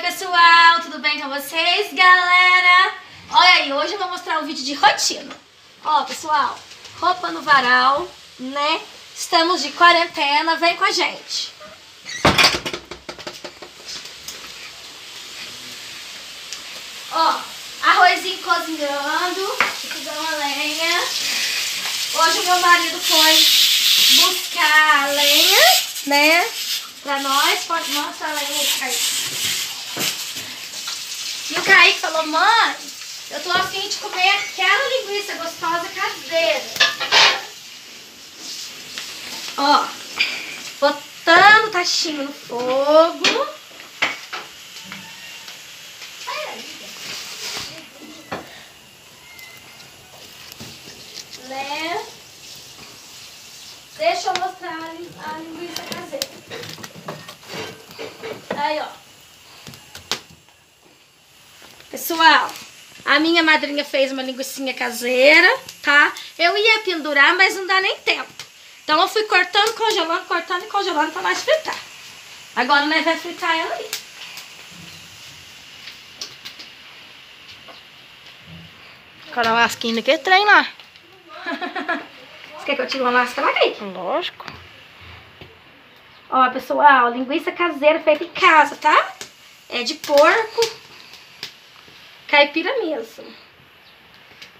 pessoal, tudo bem com vocês, galera? Olha aí, hoje eu vou mostrar um vídeo de rotina. Ó, pessoal, roupa no varal, né? Estamos de quarentena, vem com a gente. Ó, arrozinho cozinhando, fogão a lenha. Hoje o meu marido foi buscar a lenha, né? Pra nós, pode mostrar a lenha aí. E o Kaique falou, mãe, eu tô afim de comer aquela linguiça gostosa caseira. Ó, botando tachinho no fogo. Né? Deixa eu mostrar a linguiça caseira. Aí, ó. Pessoal, a minha madrinha fez uma linguiça caseira, tá? Eu ia pendurar, mas não dá nem tempo. Então eu fui cortando, congelando, cortando e congelando pra nós fritar. Agora nós vamos fritar ela aí. Cara, lasquinha que trem lá. Você quer que eu tire uma lasca lá, Kaique? Lógico. Ó, pessoal, linguiça caseira feita em casa, tá? É de porco. Caipira mesmo.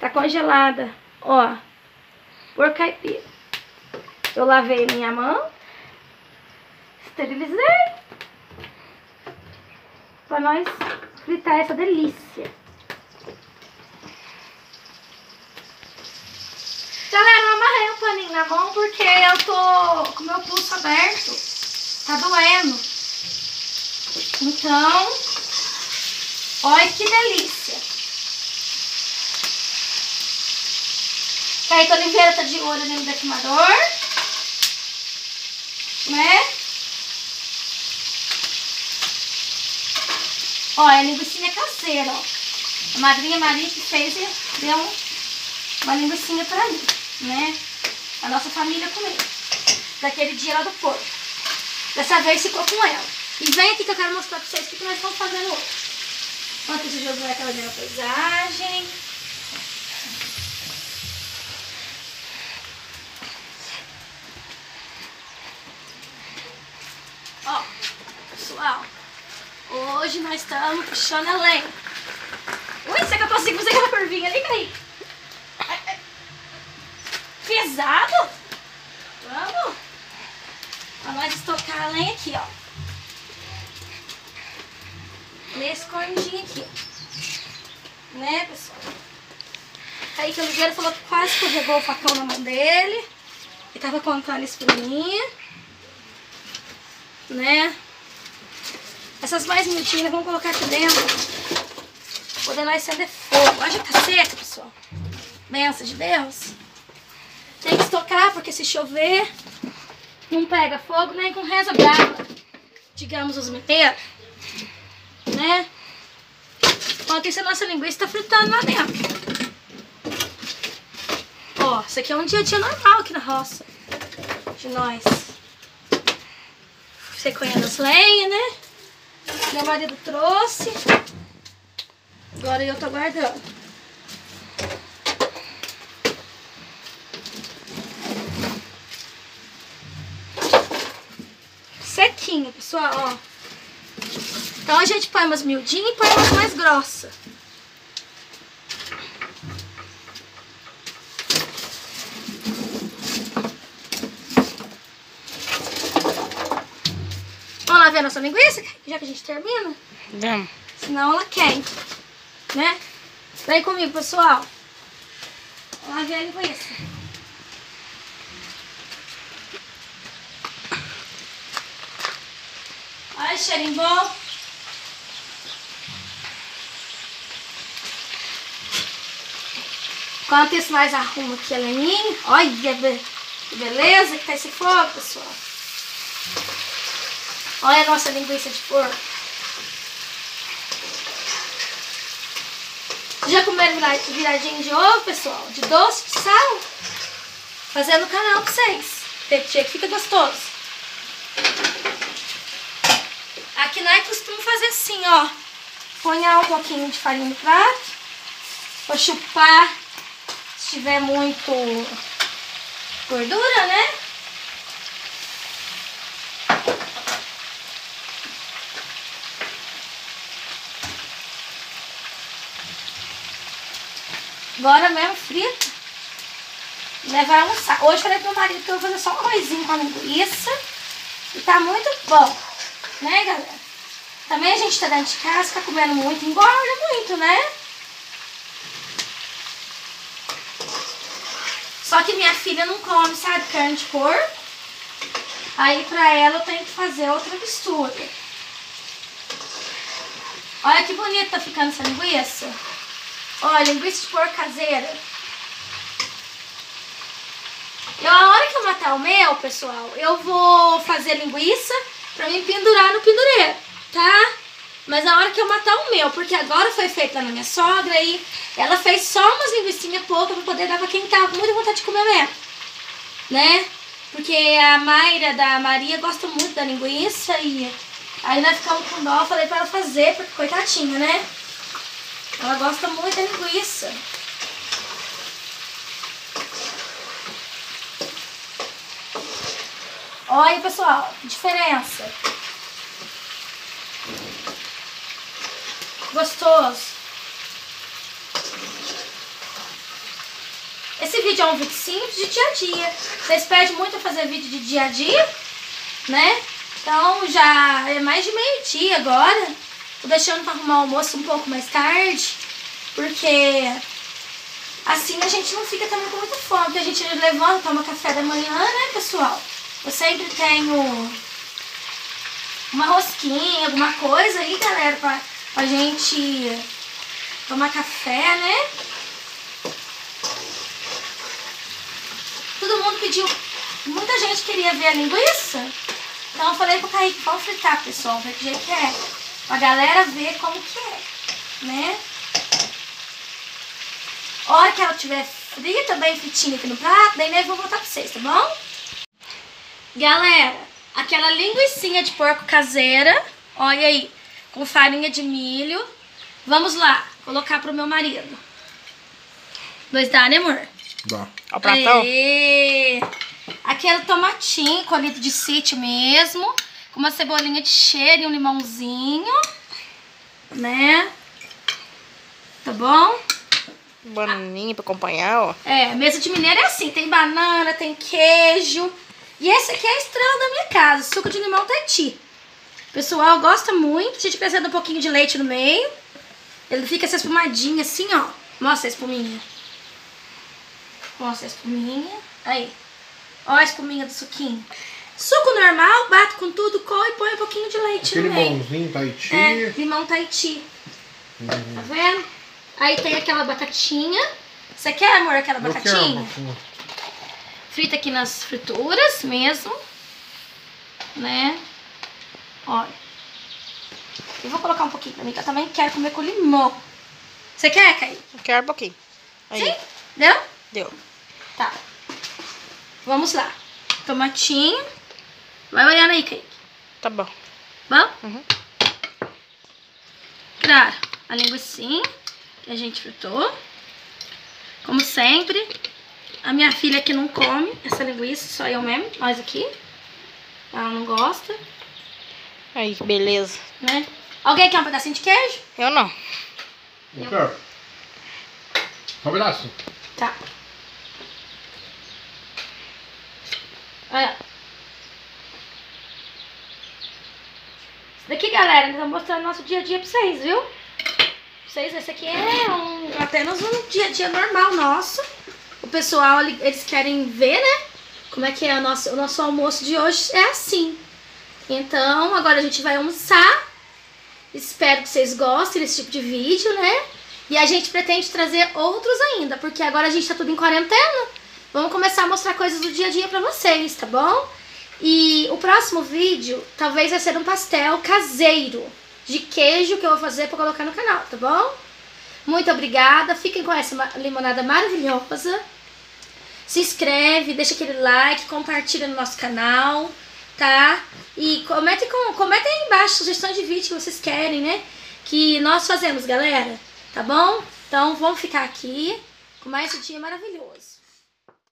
Tá congelada. Ó, porco caipira. Eu lavei minha mão. Esterilizei. Pra nós fritar essa delícia. Galera, eu amarrei um paninho na mão porque eu tô com meu pulso aberto. Tá doendo. Então, olha que delícia. A Oliveira tá de olho no defumador. Né? Ó, é linguiça caseira, ó. A madrinha Maria que fez e deu um- uma linguiça pra mim, né? A nossa família comeu. Daquele dia lá do porco. Dessa vez ficou com ela. E vem aqui que eu quero mostrar pra vocês o que nós estamos fazendo hoje. Enquanto o Josué tá olhando a paisagem. Ó, pessoal, hoje nós estamos puxando a lenha. Ui, será que eu consigo fazer aquela curvinha ali, ai. Pesado? Vamos? Nós estocar a lenha aqui, ó. Nesse cornidinho aqui. Né, pessoal? Aí que o Oliveira falou que quase escorregou o facão na mão dele. Ele tava contando isso pra mim. Né? Essas mais miudinhas vamos colocar aqui dentro. Poder nós acender fogo. Olha, já tá seca, pessoal. Benção de Deus. Tem que estocar, porque se chover, não pega fogo nem com reza brava. Digamos os mineiros. Né? Enquanto isso, a nossa linguiça tá fritando lá dentro. Ó, isso aqui é um dia a dia normal aqui na roça. De nós. Seconhando as lenhas, né? Meu marido trouxe. Agora eu tô guardando. Sequinho, pessoal, ó. Então a gente põe umas miudinhas e põe umas mais grossas. Vamos lá ver a nossa linguiça, já que a gente termina? Vamos. Senão ela quente, né? Vem comigo, pessoal. Vamos lá ver a linguiça. Olha cheirinho bom. Enquanto isso, nós arruma aqui a lenhinha. Olha be- que beleza que tá esse fogo, pessoal. Olha a nossa linguiça de porco. Já comeram vira- viradinho de ovo, pessoal? De doce, de sal? Fazendo no canal pra vocês. Tem que fica gostoso. Aqui que nós costumamos fazer assim, ó. Ponhar um pouquinho de farinha no prato. Vou chupar se tiver muito gordura, né? Agora mesmo frita. Levar almoçar. Hoje falei pro marido que eu vou fazer só um arrozinho com a linguiça. E tá muito bom. Né, galera? Também a gente tá dentro de casa, fica comendo muito, engorda muito, né? Só que minha filha não come, sabe, carne de porco. Aí pra ela eu tenho que fazer outra mistura. Olha que bonita tá ficando essa linguiça. Olha, linguiça de porco caseira. Eu, a hora que eu matar o mel, pessoal, eu vou fazer linguiça pra mim pendurar no pendureiro, tá? Mas a hora que eu matar o meu, porque agora foi feito na minha sogra e ela fez só umas linguiçinhas poucas pra poder dar pra quem tava com muita vontade de comer mesmo, né? Porque a Mayra da Maria gosta muito da linguiça e aí nós ficamos com dó, falei pra ela fazer, porque coitadinha, né? Ela gosta muito da linguiça. Olha pessoal, diferença. Gostoso. Esse vídeo é um vídeo simples de dia a dia. Vocês pedem muito a fazer vídeo de dia a dia, né? Então já é mais de meio-dia agora. Tô deixando para arrumar o almoço um pouco mais tarde, porque assim a gente não fica também com muita fome, porque a gente levanta, toma café da manhã, né, pessoal? Eu sempre tenho uma rosquinha, alguma coisa aí, galera, pra, pra gente tomar café, né? Todo mundo pediu, muita gente queria ver a linguiça, então eu falei pro Kaique, vamos fritar, pessoal, ver que jeito que é. Pra galera ver como que é, né? A hora que ela tiver frita, bem fritinha aqui no prato, daí nós vamos voltar pra vocês, tá bom? Galera, aquela linguiçinha de porco caseira, olha aí, com farinha de milho. Vamos lá, colocar pro meu marido. Dois dá, né, amor? Dá. Ó o pratão. Aê! Aquele tomatinho colhido de sítio mesmo, com uma cebolinha de cheiro e um limãozinho, né? Tá bom? Bananinha pra acompanhar, ó. É, mesa de mineiro é assim, tem banana, tem queijo. E esse aqui é a estrela da minha casa, suco de limão Tahiti. Pessoal gosta muito, a gente de um pouquinho de leite no meio. Ele fica essa espumadinha assim, ó. Mostra a espuminha. Mostra a espuminha. Aí. Ó a espuminha do suquinho. Suco normal, bato com tudo, coe e põe um pouquinho de leite Aquele no meio. limãozinho Tahiti. É, limão Tahiti. Tá vendo? Aí tem aquela batatinha. Você quer, amor, aquela Eu quero, batatinha? Marquinhos. Frita aqui nas frituras mesmo. Né? Olha. Eu vou colocar um pouquinho pra mim, que eu também quero comer com limão. Você quer, Caí? Eu quero um pouquinho. Aí, Sim? Deu? deu. Tá. Vamos lá. Tomatinho. Vai olhando aí, Caí. Tá bom. Bom? Uhum. Claro, a linguiça que a gente fritou. Como sempre, a minha filha que não come essa linguiça, só eu mesmo, nós aqui. Ela não gosta, Aí, que beleza. né? Alguém quer um pedacinho de queijo? Eu não. Eu quero. Um pedaço. Tá. Olha. Isso daqui, galera, nós vamos mostrar nosso dia a dia pra vocês, viu? Pra vocês, esse aqui é um, apenas um dia a dia normal nosso. O pessoal, ele- eles querem ver, né? Como é que é o nosso, o nosso almoço de hoje. É assim. Então, agora a gente vai almoçar. Espero que vocês gostem desse tipo de vídeo, né? E a gente pretende trazer outros ainda, porque agora a gente tá tudo em quarentena. Vamos começar a mostrar coisas do dia a dia pra vocês, tá bom? E o próximo vídeo talvez vai ser um pastel caseiro de queijo que eu vou fazer pra colocar no canal, tá bom? Muito obrigada, fiquem com essa limonada maravilhosa. Se inscreve, deixa aquele like, compartilha no nosso canal. Tá? E comentem, com, comentem aí embaixo sugestões de vídeo que vocês querem, né? Que nós fazemos, galera. Tá bom? Então vamos ficar aqui com mais um dia maravilhoso.